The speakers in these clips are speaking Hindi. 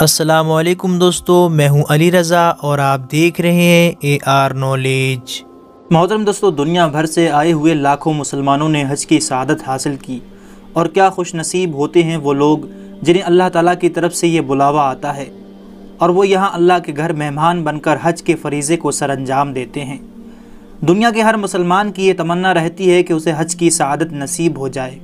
असलकुम दोस्तों, मैं हूँ अली रज़ा और आप देख रहे हैं ए आर नॉलेज मोहतरम दोस्तों, दुनिया भर से आए हुए लाखों मुसलमानों ने हज की शहादत हासिल की। और क्या खुश नसीब होते हैं वो लोग जिन्हें अल्लाह ताला की तरफ़ से ये बुलावा आता है। और वो यहाँ अल्लाह के घर मेहमान बनकर हज के फरीज़े को सर अंजाम देते हैं। दुनिया के हर मुसलमान की ये तमन्ना रहती है कि उसे हज की शहादत नसीब हो जाए।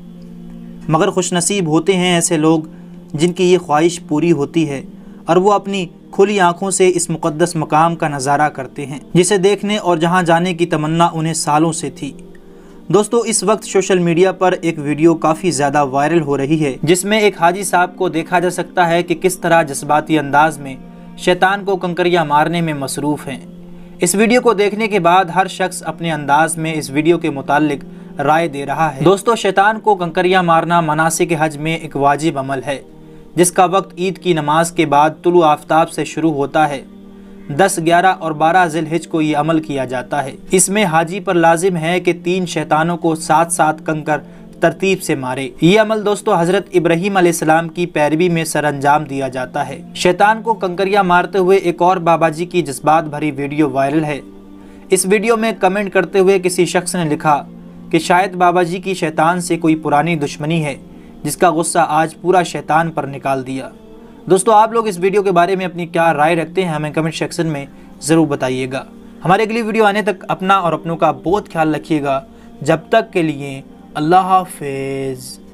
मगर खुश नसीब होते हैं ऐसे लोग जिनकी ये ख्वाहिश पूरी होती है और वो अपनी खुली आँखों से इस मुक़दस मकाम का नज़ारा करते हैं, जिसे देखने और जहाँ जाने की तमन्ना उन्हें सालों से थी। दोस्तों, इस वक्त सोशल मीडिया पर एक वीडियो काफ़ी ज़्यादा वायरल हो रही है, जिसमें एक हाजी साहब को देखा जा सकता है कि किस तरह जज्बाती अंदाज में शैतान को कंकरिया मारने में मसरूफ़ हैं। इस वीडियो को देखने के बाद हर शख्स अपने अंदाज में इस वीडियो के मुतालिक राय दे रहा है। दोस्तों, शैतान को कंकरिया मारना मनासिक हज में एक वाजिब अमल है। जिसका वक्त ईद की नमाज़ के बाद तुलु आफ्ताब से शुरू होता है। दस, ग्यारह और बारह जिल हिज को ये अमल किया जाता है। इसमें हाजी पर लाजिम है कि तीन शैतानों को साथ साथ कंकर तरतीब से मारे। ये अमल दोस्तों हज़रत इब्राहिम सलाम की पैरवी में सर अंजाम दिया जाता है। शैतान को कंकरिया मारते हुए एक और बाबा जी की जज्बात भरी वीडियो वायरल है। इस वीडियो में कमेंट करते हुए किसी शख्स ने लिखा कि शायद बाबा जी की शैतान से कोई पुरानी दुश्मनी है। जिसका गुस्सा आज पूरा शैतान पर निकाल दिया। दोस्तों, आप लोग इस वीडियो के बारे में अपनी क्या राय रखते हैं, हमें कमेंट सेक्शन में ज़रूर बताइएगा। हमारे अगली वीडियो आने तक अपना और अपनों का बहुत ख्याल रखिएगा। जब तक के लिए अल्लाह हाफिज़।